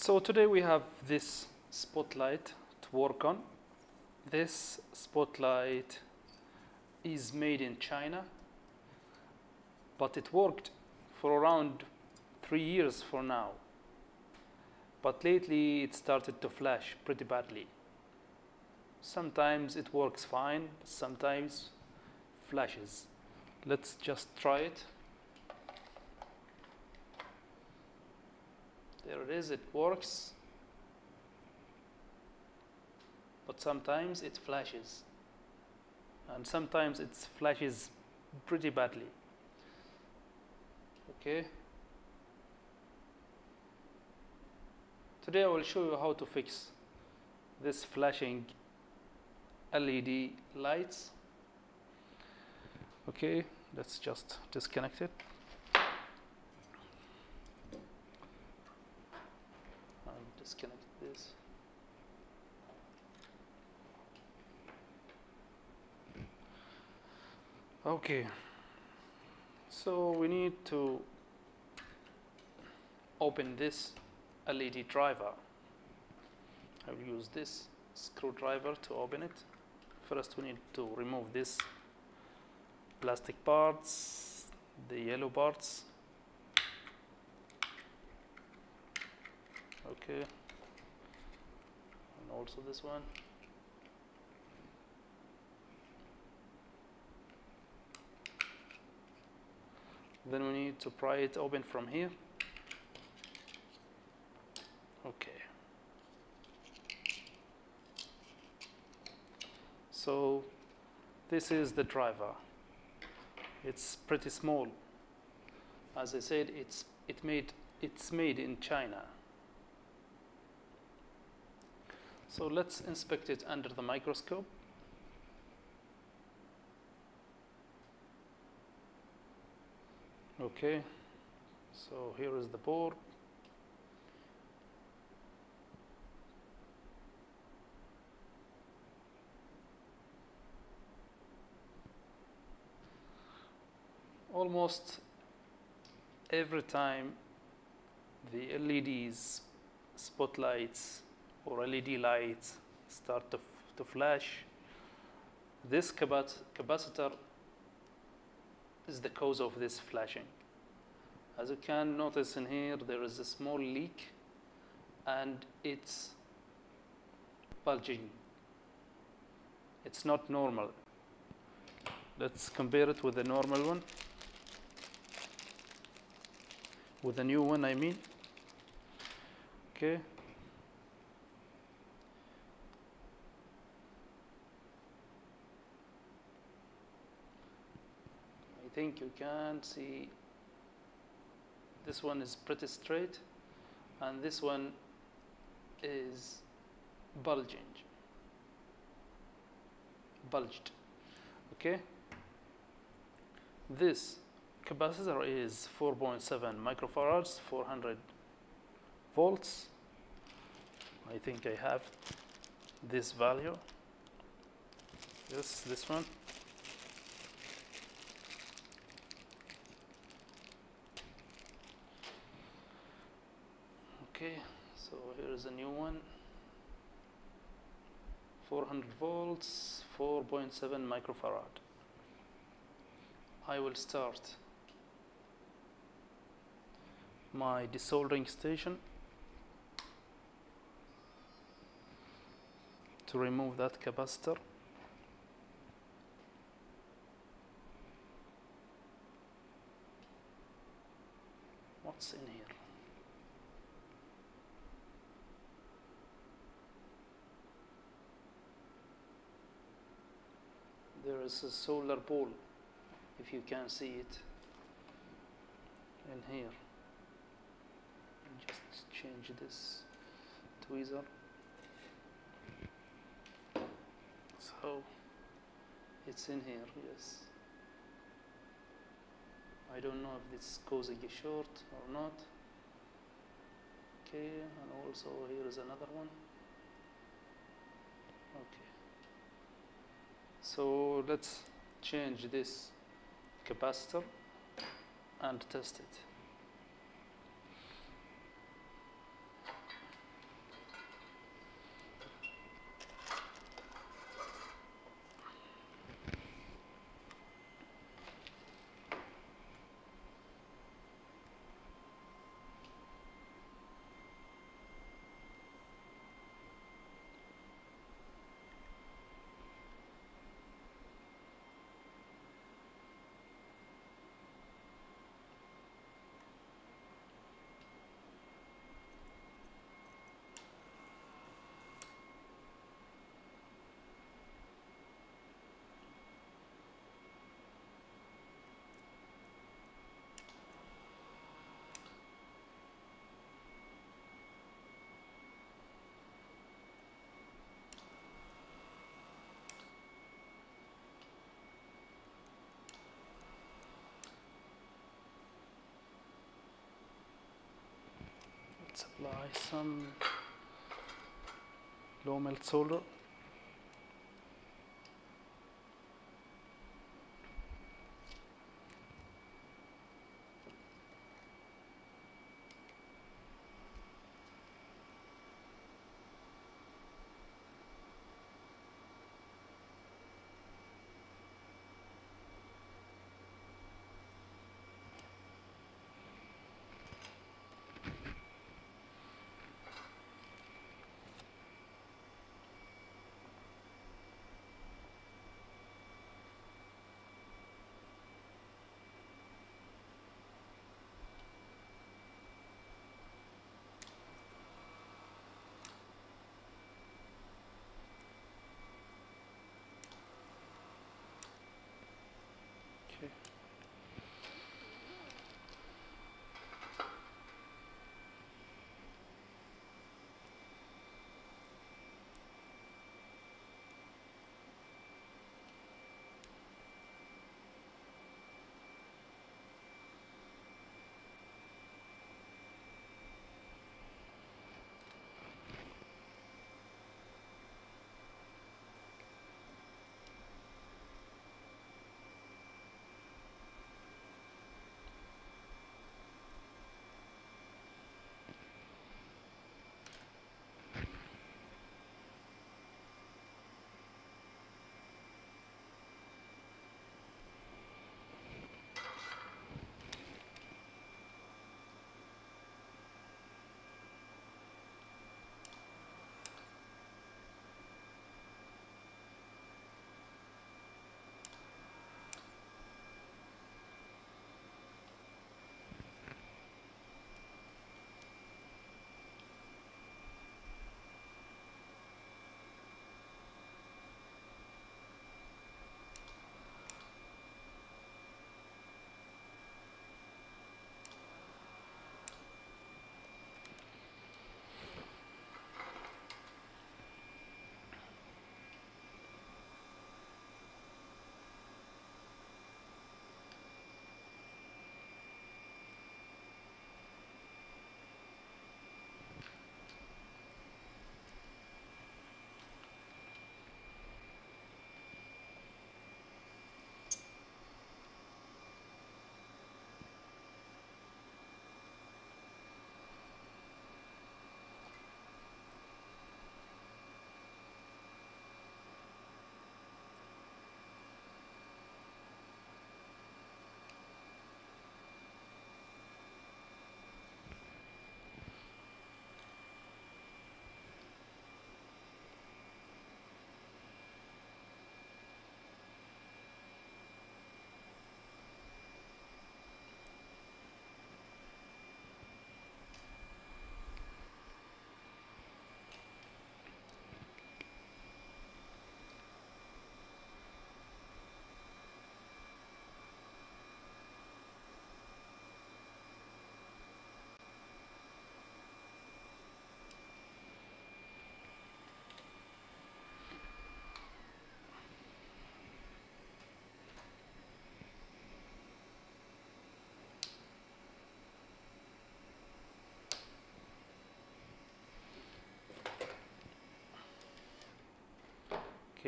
So today we have this spotlight to work on. This spotlight is made in China, but it worked for around three years for now. But lately it started to flash pretty badly. Sometimes it works fine, sometimes flashes. Let's just try it. There it is, it works. But sometimes it flashes. And sometimes it flashes pretty badly. Okay. Today I will show you how to fix this flashing LED lights. Okay, let's just disconnect it. And disconnect this. Okay, so we need to open this LED driver. I will use this screwdriver to open it. First we need to remove this plastic parts, the yellow parts. Okay. And also this one. Then we need to pry it open from here. Okay. So this is the driver. It's pretty small. As I said, it's it made it's made in China. So let's inspect it under the microscope. Okay, so here is the board. Almost every time the LEDs, spotlights, or LED lights start to, to flash, this capac- capacitor is the cause of this flashing. As you can notice in here, there is a small leak and it's bulging. It's not normal. Let's compare it with the normal one. With the new one, I mean. Okay. Think you can see this one is pretty straight and this one is bulging bulged okay? This capacitor is 4.7 microfarads 400 volts. I think I have this value. Yes this one Okay, so here is a new one. 400 volts, 4.7 microfarad. I will start my desoldering station to remove that capacitor. What's in here? there is a solder ball if you can see it in here. Just change this tweezer so it's in here yes. I don't know if this is causing a short or not. Okay and also here is another one. Okay so let's change this capacitor and test it. Apply some low melt solder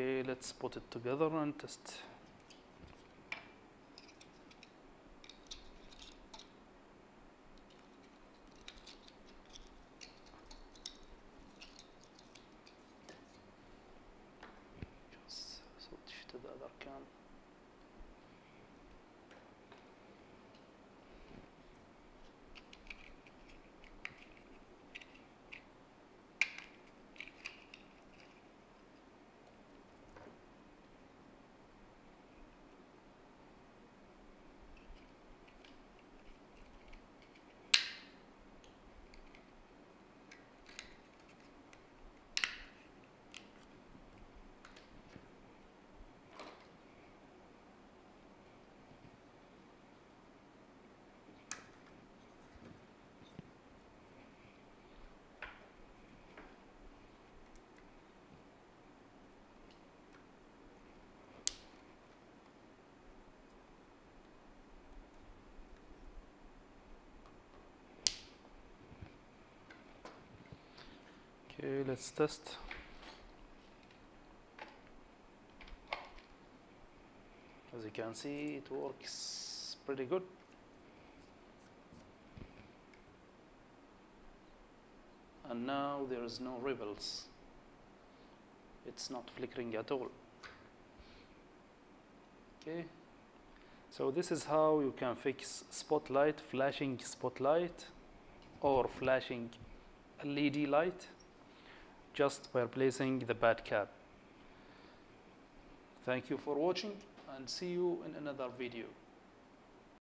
Okay, let's put it together and test. Just switch to the other can. Okay, let's test. As you can see, it works pretty good. And now there is no ripples. It's not flickering at all. Okay. So this is how you can fix spotlight, flashing spotlight or flashing LED light just by replacing the bad cap. Thank you for watching and see you in another video.